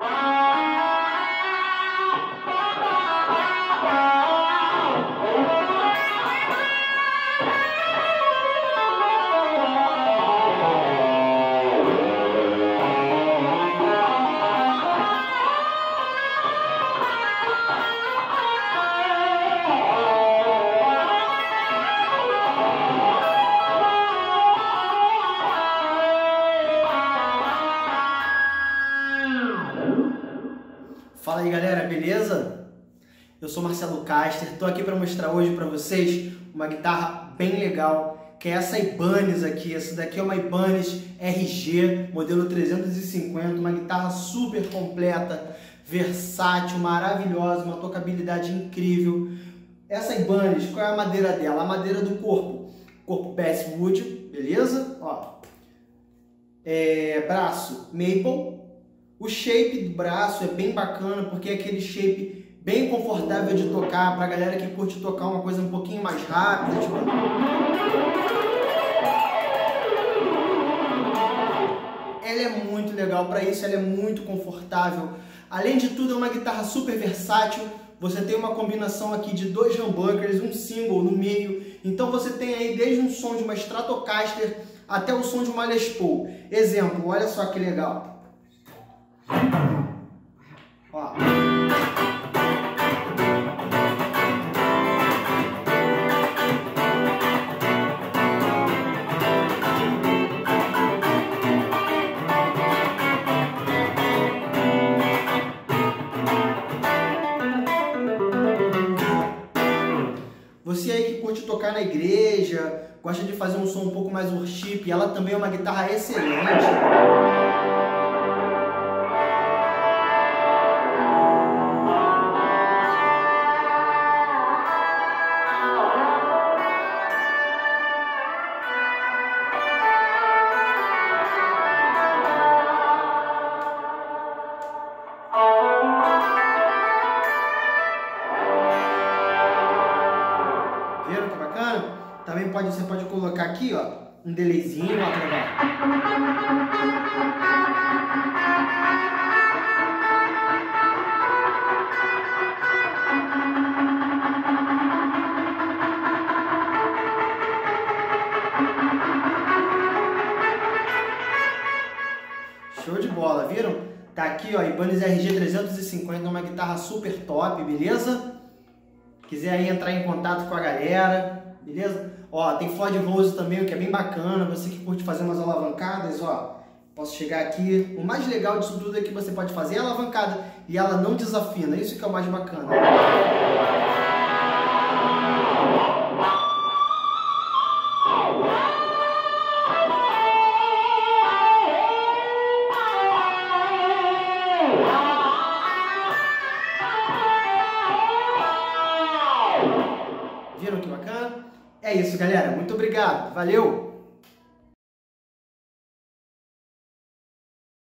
Thank. Fala aí galera, beleza? Eu sou Marcelo Caster, estou aqui para mostrar hoje para vocês uma guitarra bem legal, que é essa Ibanez aqui. Essa daqui é uma Ibanez RG, modelo 350, uma guitarra super completa, versátil, maravilhosa, uma tocabilidade incrível. Essa Ibanez, qual é a madeira dela? A madeira do corpo, corpo Basswood, beleza? Ó, é, braço Maple, o shape do braço é bem bacana porque é aquele shape bem confortável de tocar para galera que curte tocar uma coisa um pouquinho mais rápida. Tipo... Ela é muito legal para isso, ela é muito confortável. Além de tudo, é uma guitarra super versátil. Você tem uma combinação aqui de dois humbuckers, um single no meio. Então você tem aí desde um som de uma Stratocaster até o som de uma Les Paul. Exemplo, olha só que legal. Você aí que curte tocar na igreja, gosta de fazer um som um pouco mais worship, ela também é uma guitarra excelente. Também pode, você pode colocar aqui, ó, um delayzinho, ó, pra. Show de bola, viram? Tá aqui, ó, Ibanez RG 350, uma guitarra super top, beleza? Quiser aí entrar em contato com a galera, beleza? Ó, tem Floyd Rose também, que é bem bacana, você que curte fazer umas alavancadas, ó. Posso chegar aqui, o mais legal disso tudo é que você pode fazer a alavancada e ela não desafina, isso que é o mais bacana? É isso, galera. Muito obrigado. Valeu!